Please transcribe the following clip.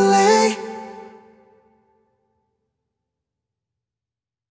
too late